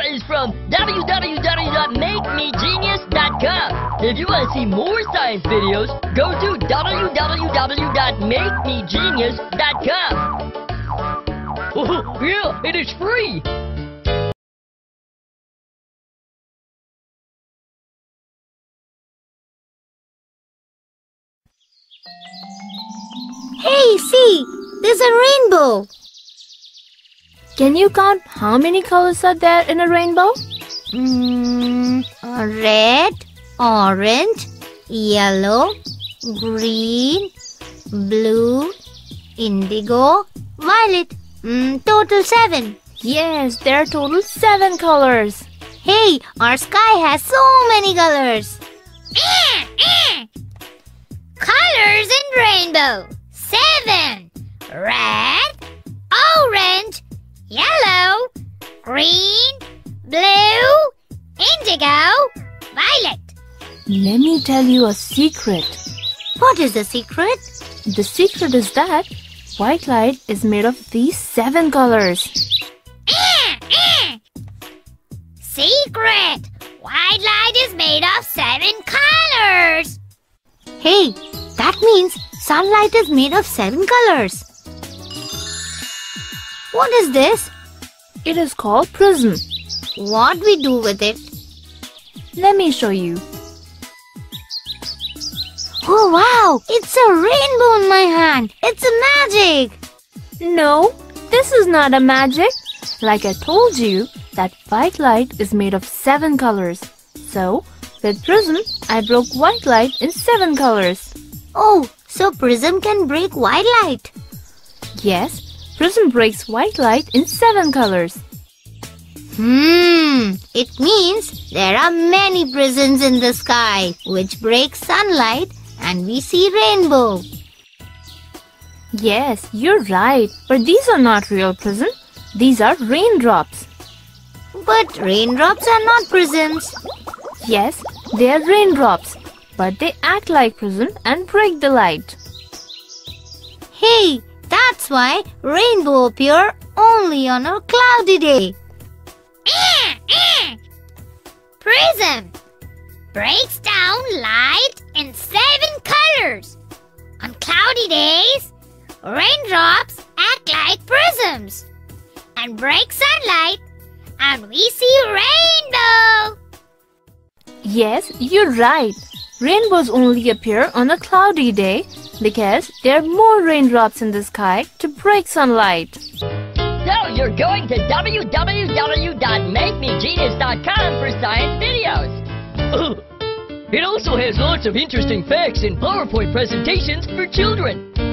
is from www.makemegenius.com. If you want to see more science videos, go to www.makemegenius.com. Oh, yeah, it is free. Hey, see, there's a rainbow. Can you count how many colors are there in a rainbow? Mm, red, orange, yellow, green, blue, indigo, violet. Mm, total seven. Yes, there are total seven colors. Hey, our sky has so many colors. Colors in rainbow. Seven. Red, indigo, violet. Let me tell you a secret. What is the secret? The secret is that white light is made of these seven colors. Eh, eh. Secret! White light is made of seven colors. Hey, that means sunlight is made of seven colors. What is this? It is called prism. What we do with it? Let me show you. Oh wow! It's a rainbow in my hand. It's a magic. No, this is not a magic. Like I told you, that white light is made of seven colors. So, with prism, I broke white light in seven colors. Oh, so prism can break white light. Yes, prism breaks white light in seven colors. Hmm, it means there are many prisms in the sky which break sunlight and we see rainbow. Yes, you're right. But these are not real prism. These are raindrops. But raindrops are not prisms. Yes, they are raindrops. But they act like prism and break the light. Hey, that's why rainbow appear only on a cloudy day. Prism breaks down light in seven colors. On cloudy days, raindrops act like prisms and break sunlight, and we see rainbow. Yes, you're right. Rainbows only appear on a cloudy day because there are more raindrops in the sky to break sunlight. You're going to www.makemegenius.com for science videos. it also has lots of interesting facts and PowerPoint presentations for children.